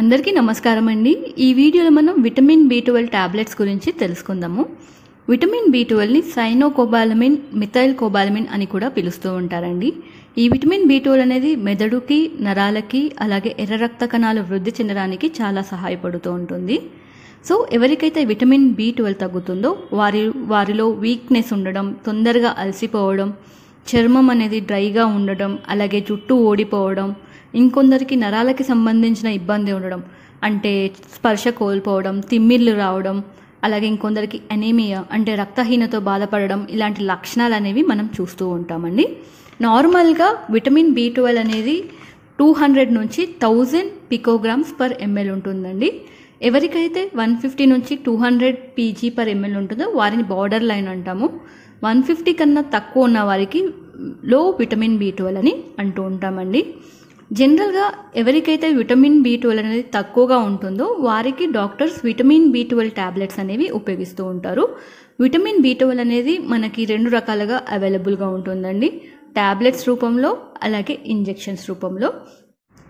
అందరికీ నమస్కారం అండి. ఈ వీడియోలో మనం విటమిన్ బి ట్వెల్వ్ టాబ్లెట్స్ గురించి తెలుసుకుందాము. విటమిన్ బి ట్వెల్వ్ని సైనోకోబాలమిన్ మిథైల్ కోబాలమిన్ అని కూడా పిలుస్తూ ఉంటారండి. ఈ విటమిన్ బి ట్వెల్వ్ అనేది మెదడుకి నరాలకి అలాగే ఎర్ర రక్త కణాలు వృద్ధి చెందడానికి చాలా సహాయపడుతూ ఉంటుంది. సో ఎవరికైతే విటమిన్ బి ట్వెల్వ్ తగ్గుతుందో వారి వారిలో వీక్నెస్ ఉండడం తొందరగా అలసిపోవడం చర్మం అనేది డ్రైగా ఉండడం అలాగే జుట్టు ఓడిపోవడం ఇంకొందరికి నరాలకి సంబంధించిన ఇబ్బంది ఉండడం అంటే స్పర్శ కోల్పోవడం తిమ్మిర్లు రావడం అలాగే ఇంకొందరికి ఎనీమియా అంటే రక్తహీనతో బాధపడడం ఇలాంటి లక్షణాలు అనేవి మనం చూస్తూ ఉంటామండి. నార్మల్గా విటమిన్ బి ట్వెల్వ్ అనేది టూ హండ్రెడ్ నుంచి థౌజండ్ పికోగ్రామ్స్ పర్ ఎంఎల్ ఉంటుందండి. ఎవరికైతే వన్ ఫిఫ్టీ నుంచి two hundred PG per ML ఉంటుందో వారిని బార్డర్ లైన్ అంటాము. వన్ ఫిఫ్టీ కన్నా తక్కువ ఉన్న వారికి లో విటమిన్ బి ట్వెల్వ్ అని అంటూ ఉంటామండి. జనరల్గా ఎవరికైతే విటమిన్ బి ట్వెల్వ్ అనేది తక్కువగా ఉంటుందో వారికి doctors vitamin B twelve tablets అనేవి ఉపయోగిస్తూ ఉంటారు. విటమిన్ బి ట్వెల్వ్ అనేది మనకి రెండు రకాలుగా అవైలబుల్గా ఉంటుందండి. ట్యాబ్లెట్స్ రూపంలో అలాగే ఇంజెక్షన్స్ రూపంలో.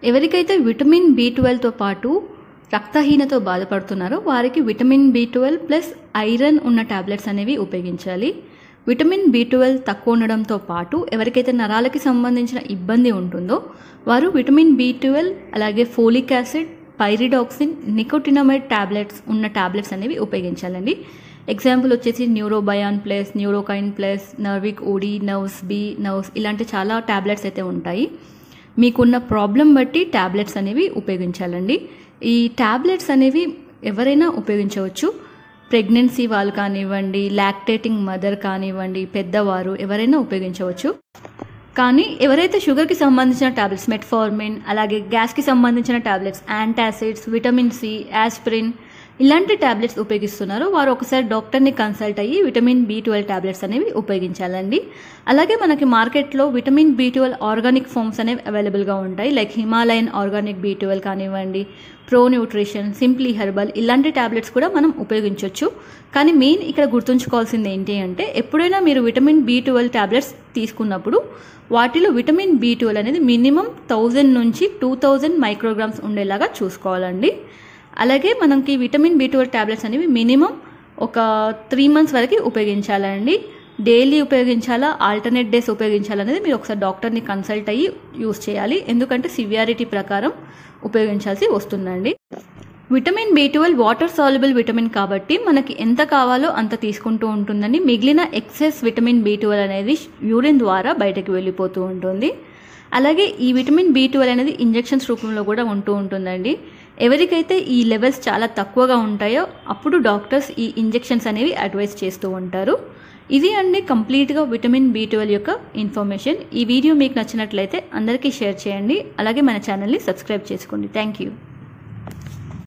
ఎవరికైతే విటమిన్ బి ట్వెల్వ్తో పాటు రక్తహీనతో బాధపడుతున్నారో వారికి vitamin B twelve plus iron ఉన్న ట్యాబ్లెట్స్ అనేవి ఉపయోగించాలి. విటమిన్ బి ట్వెల్వ్ తక్కువ ఉండడంతో పాటు ఎవరికైతే నరాలకి సంబంధించిన ఇబ్బంది ఉంటుందో వారు విటమిన్ బి ట్వెల్వ్ అలాగే folic acid pyridoxine nicotinamide tablets ఉన్న ట్యాబ్లెట్స్ అనేవి ఉపయోగించాలండి. ఎగ్జాంపుల్ వచ్చేసి Neurobion plus Neurokind plus Nervik OD nerves B nerves ఇలాంటి చాలా ట్యాబ్లెట్స్ అయితే ఉంటాయి. మీకున్న ప్రాబ్లం బట్టి ట్యాబ్లెట్స్ అనేవి ఉపయోగించాలండి. ఈ ట్యాబ్లెట్స్ అనేవి ఎవరైనా ఉపయోగించవచ్చు. ప్రెగ్నెన్సీ వాళ్ళు కానివ్వండి లాక్టేటింగ్ మదర్ కానివ్వండి పెద్దవారు ఎవరైనా ఉపయోగించవచ్చు. కానీ ఎవరైతే షుగర్కి సంబంధించిన టాబ్లెట్స్ మెట్ఫార్మిన్ అలాగే గ్యాస్కి సంబంధించిన tablets antacids vitamin C aspirin ఇలాంటి టాబ్లెట్స్ ఉపయోగిస్తున్నారో వారు ఒకసారి డాక్టర్ని కన్సల్ట్ అయ్యి విటమిన్ బి ట్వెల్వ్ టాబ్లెట్స్ అనేవి ఉపయోగించాలండి. అలాగే మనకి మార్కెట్లో vitamin B twelve organic forms అనేవి అవైలబుల్గా ఉంటాయి. Like Himalayan organic B twelve కానివ్వండి ప్రో న్యూట్రిషన్ సింప్లీ హెర్బల్ ఇలాంటి టాబ్లెట్స్ కూడా మనం ఉపయోగించవచ్చు కానీ మెయిన్ ఇక్కడ గుర్తుంచుకోవాల్సింది ఏంటి అంటే ఎప్పుడైనా మీరు విటమిన్ బి ట్వెల్వ్ టాబ్లెట్స్ తీసుకున్నప్పుడు వాటిలో విటమిన్ బి ట్వెల్వ్ అనేది మినిమం థౌజండ్ నుంచి టూ థౌజండ్ మైక్రోగ్రామ్స్ ఉండేలాగా చూసుకోవాలండి. అలాగే మనకి విటమిన్ బి ట్వెల్వ్ ట్యాబ్లెట్స్ అనేవి మినిమం ఒక త్రీ మంత్స్ వరకు ఉపయోగించాలండి. డైలీ ఉపయోగించాలా? ఆల్టర్నేట్ డేస్ ఉపయోగించాలనేది మీరు ఒకసారి డాక్టర్ని కన్సల్ట్ అయ్యి యూస్ చేయాలి. ఎందుకంటే సివియారిటీ ప్రకారం ఉపయోగించాల్సి వస్తుందండి. Vitamin B twelve water soluble vitamin కాబట్టి మనకి ఎంత కావాలో అంత తీసుకుంటూ ఉంటుందండి. మిగిలిన ఎక్సెస్ విటమిన్ బి ట్వెల్వ్ అనేది యూరిన్ ద్వారా బయటకు వెళ్ళిపోతూ ఉంటుంది. అలాగే ఈ విటమిన్ బి ట్వెల్వ్ అనేది ఇంజెక్షన్స్ రూపంలో కూడా ఉంటూ ఉంటుందండి. ఎవరికైతే ఈ లెవెల్స్ చాలా తక్కువగా ఉంటాయో అప్పుడు డాక్టర్స్ ఈ ఇంజెక్షన్స్ అనేవి అడ్వైస్ చేస్తూ ఉంటారు. ఇది అండి కంప్లీట్గా విటమిన్ బి ట్వెల్వ్ యొక్క ఇన్ఫర్మేషన్ ఈ వీడియో మీకు నచ్చినట్లయితే అందరికీ షేర్ చేయండి. అలాగే మన ఛానల్ని సబ్స్క్రైబ్ చేసుకోండి. Thank you